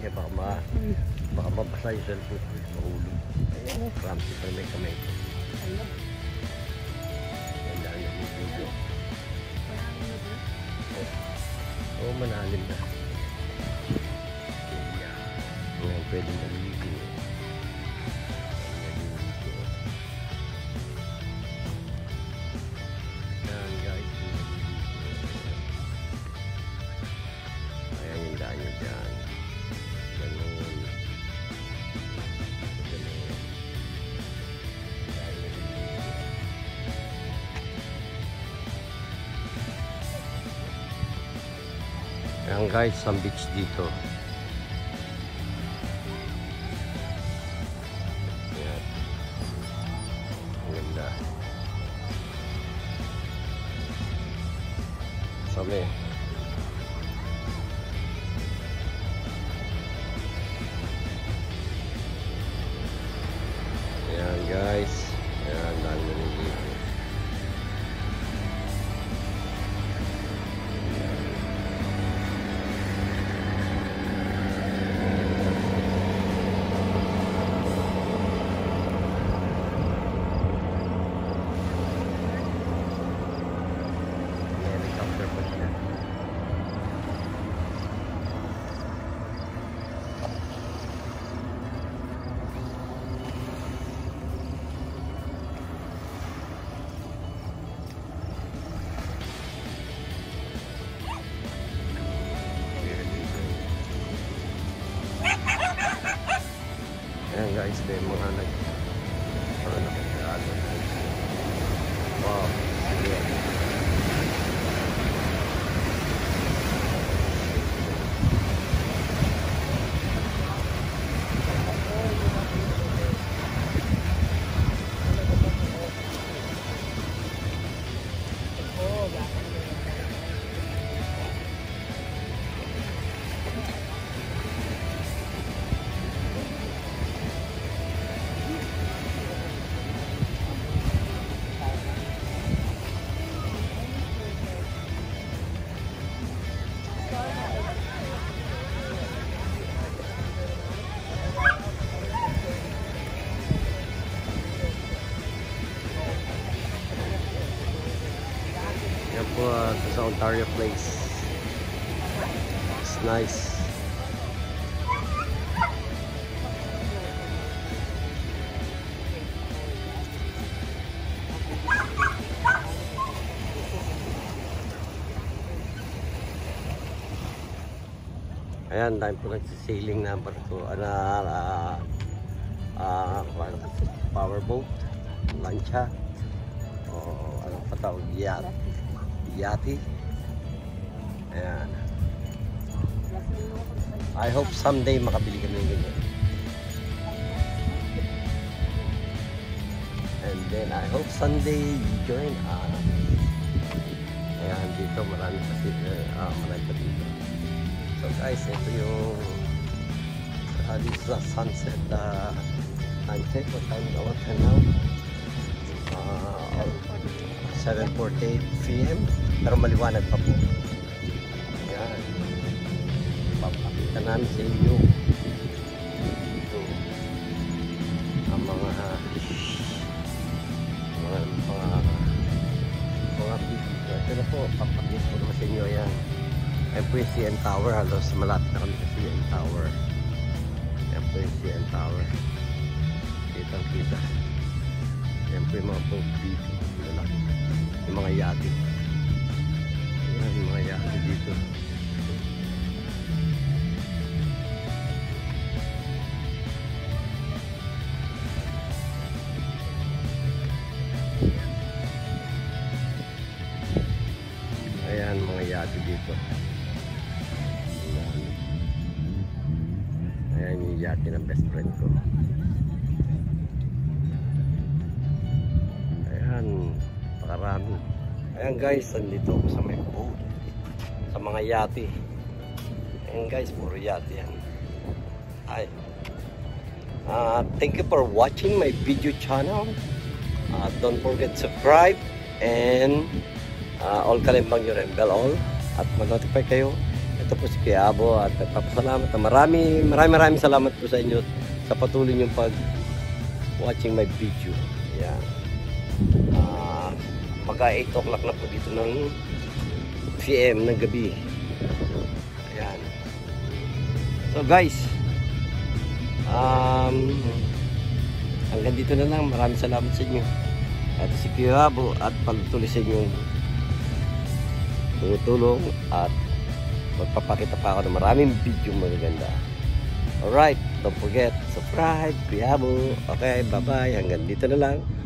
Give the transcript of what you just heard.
niya. Baka, ma mm. baka mabasa yung cellphone ko. Mahulog. Ayan. Ramsey pa may kamay. Ano? Wala na yung video. Malalim na ba? Oo, oh, manalim na. Ayan. Ngayon pwede na Ayan guys, ang beach dito. Ayan. Ang ganda. Sabi. Ayan guys. Ayan guys, may mga nag mga nagkakaano. Wow, sige. Ah, sa Ontario Place. It's nice. Ayan, dahil po nagsisiling na barko. Ano, ah, ah, power boat, lancha, o anong patawag, yacht. Yati. Ayan. I hope someday makabili kami ng ganyan. And then I hope someday you join us. Ayan, dito marami kasi, uh, ah, marami pa dito. So guys, ito yung uh, this is a sunset uh, time check. What time, what time now? Uh, 7.48 p.m. Pero maliwanag pa po. Ayan. Papakita namin sa inyo. Ito. Ang mga mga mga mga video. Ito na po. Papakita ko naman sa inyo. Ayan. Ayan po yung CN Tower. Halos malapit na kami sa CN Tower. Ayan po yung CN Tower. Kitang kita. Ayan po yung mga boat dito. Mga yate. Yung mga yate dito. Ayan, mga yate dito. Ayan yung yate ng best friend ko. Pakarami. Ayan guys, nandito ako sa may boat. Sa mga yate. Ayan guys, puro yate yan. Ay. Uh, thank you for watching my video channel. Uh, don't forget subscribe and uh, all kalimbang nyo rin bell all at mag-notify kayo. Ito po si Kiabo at nagpapasalamat. Marami, marami, marami salamat po sa inyo sa patuloy niyong pag watching my video. Ayan. Ah, pagka 8 o'clock na po dito ng PM ng gabi. Ayan. So guys, um, hanggang dito na lang. Maraming salamat sa inyo. At si Kuya Habo at pagtuloy sa inyong tumutulong at magpapakita pa ako ng maraming video magaganda. Alright, don't forget, subscribe, Kuya Habo. Okay, bye-bye. Hanggang dito na lang.